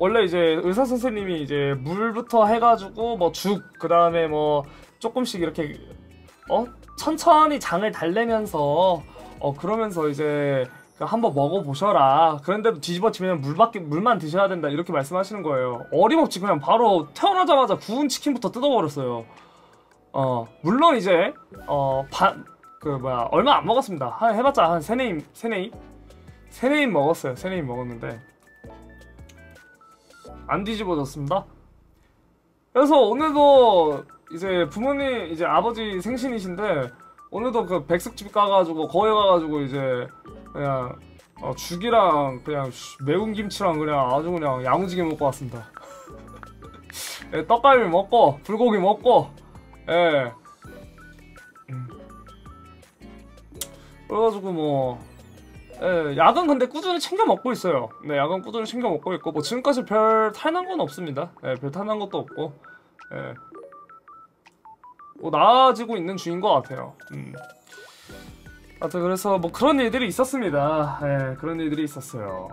원래 이제 의사 선생님이 이제 물부터 해가지고 뭐 죽 그 다음에 뭐 조금씩 이렇게 어 천천히 장을 달래면서 어 그러면서 이제 그 한번 먹어 보셔라. 그런데도 뒤집어지면 물밖에 물만 드셔야 된다 이렇게 말씀하시는 거예요. 어림없이 그냥 바로 태어나자마자 구운 치킨부터 뜯어버렸어요. 어 물론 이제 어반그 뭐야 얼마 안 먹었습니다. 한 해봤자 한 세네임 세네임 세네임 먹었어요. 세네임 먹었는데 안 뒤집어졌습니다. 그래서 오늘도 이제 부모님 이제 아버지 생신이신데 오늘도 그 백숙집 가가지고 거기 가가지고 이제 그냥 어, 죽이랑 그냥 씨, 매운 김치랑 그냥 아주 그냥 야무지게 먹고 왔습니다. 예, 떡갈비 먹고 불고기 먹고 예. 음. 그래가지고 뭐 예, 약은 근데 꾸준히 챙겨 먹고 있어요. 네, 약은 꾸준히 챙겨 먹고 있고 뭐 지금까지 별 탈난 건 없습니다. 예, 별 탈난 것도 없고 예. 뭐 나아지고 있는 중인 것 같아요. 음. 하여튼 그래서 뭐 그런 일들이 있었습니다. 예, 그런 일들이 있었어요.